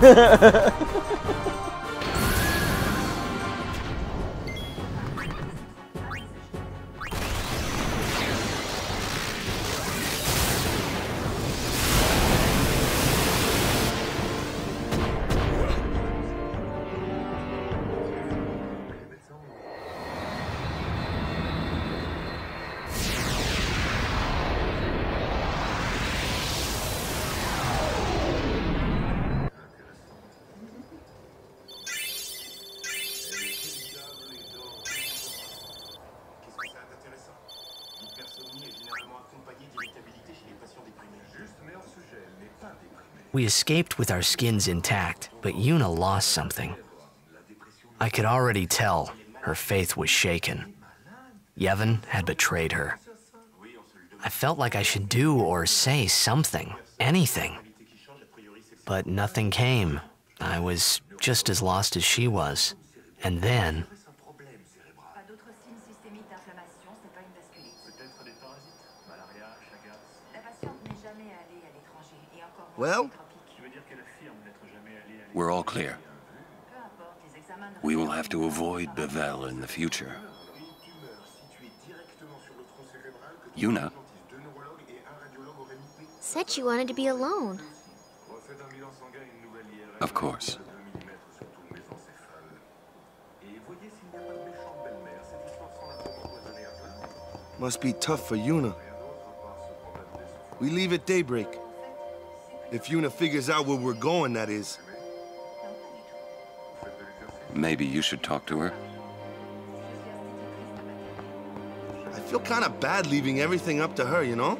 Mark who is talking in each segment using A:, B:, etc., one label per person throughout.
A: Death awaits you.
B: We escaped with our skins intact, but Yuna lost something. I could already tell her faith was shaken. Yevon had betrayed her. I felt like I should do or say something, anything. But nothing came. I was just as lost as she was. And then,
C: Well?
D: We're all clear.
E: Peu importe, les examens ne
D: We will have to avoid Bevelle in the future. Yuna,
F: Said she wanted to be alone.
D: of course.
C: Must be tough for Yuna. We leave at daybreak. If Yuna figures out where we're going, that is.
D: Maybe you should talk to her.
C: I feel kind of bad leaving everything up to her, you know?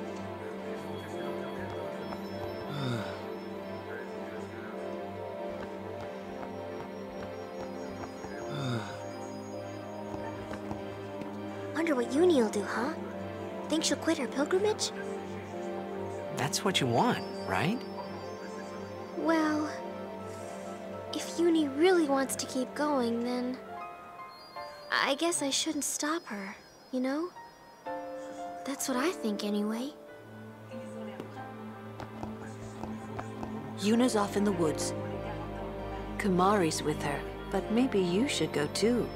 F: Wonder what Yunie will do, huh? Think she'll quit her pilgrimage?
B: That's what you want, right?
F: Well, if Yunie really wants to keep going, then I guess I shouldn't stop her, you know? That's what I think anyway.
G: Yuna's off in the woods. Kimahri's with her, but maybe you should go too.